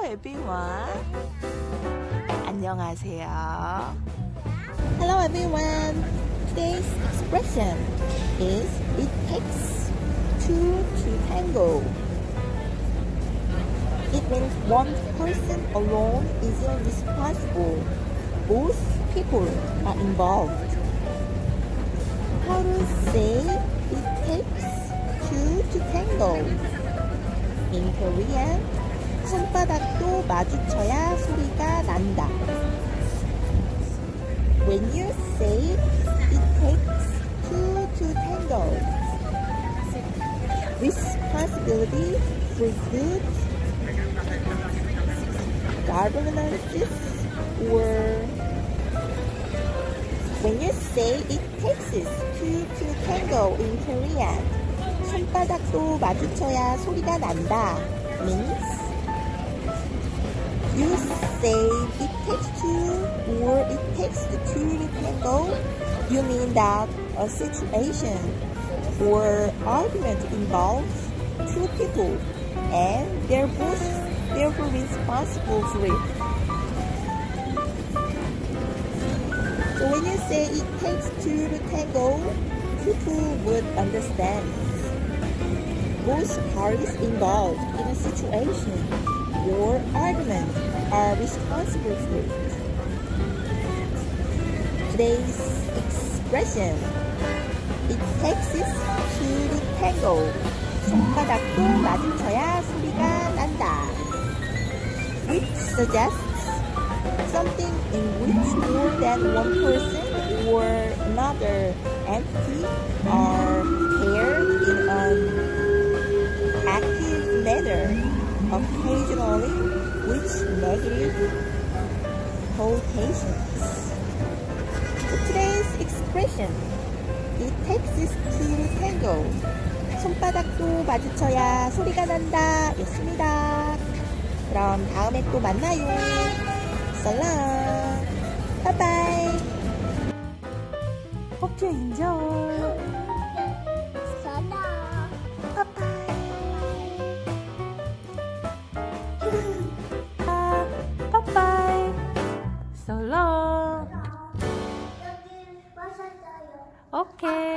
everyone. 안녕하세요. Hello everyone. Today's expression is it takes two to tango. It means one person alone isn't responsible. Both people are involved. How to say it takes two to tango? In Korean, 손바닥도 마주쳐야 소리가 난다. When you say it takes two to tango, responsibility for good governance or when you say it takes two to tango in Korean, 손바닥도 마주쳐야 소리가 난다 means say it takes two or it takes two to tango, you mean that a situation or argument involves two people and they're both therefore responsible for it. So when you say it takes two to tango, people would understand. Both parties involved in a situation or argument are responsible for it. Today's expression, it takes two to tango. 손바닥도 마주쳐야 소리가 난다. Which suggests something in which more than one person or another entity are occasionally with negative quotations. Today's expression, it takes to tango. 손바닥도 마주쳐야 소리가 난다 였습니다. 그럼 다음에 또 만나요. 살람. 바이바이. Enjoy. 아, Oke. Okay.